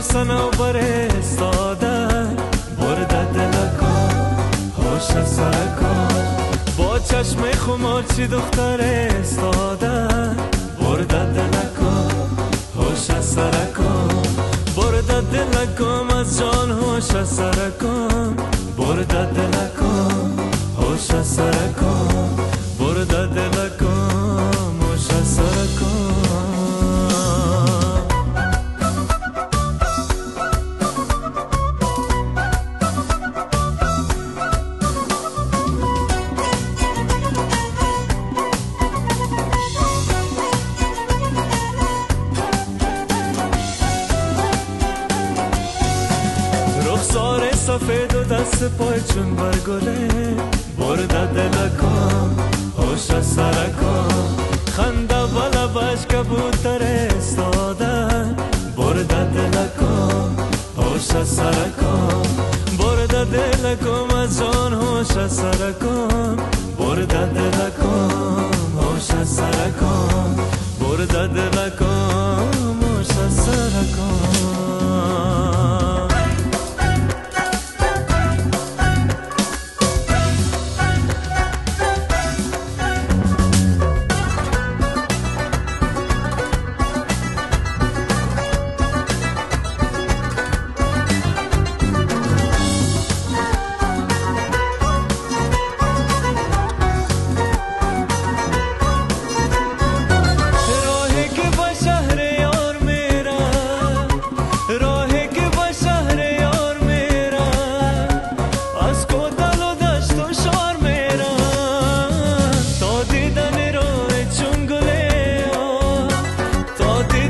صنوبر استاده برده دلکا هوش سرکا با چشم خمار چی دختر استاده. برده دلکا هوش سرکا برده دلکام از جان هوش سرکام سفید و دست پای چون برگله برده دلکام هوش سرکام. خنده و لبش کبوتر استاده برده دلکام هوش سرکام. برده دلکام از جان هوش سرکام. برده دلکام هوش سرکام. برده دلکام.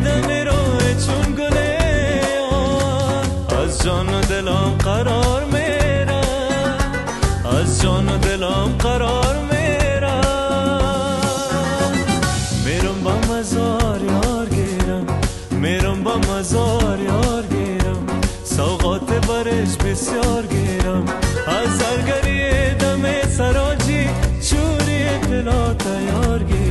تا دیدن راه چون گله از جان و دلم قرار میرم. از جان و دلم قرار میرم. میرم با مزار یار گیرم. میرم با مزار یار گیرم. سوقات برش بسیار گیرم. از زرگری دم سراجی چوری دلا تیار گیرم.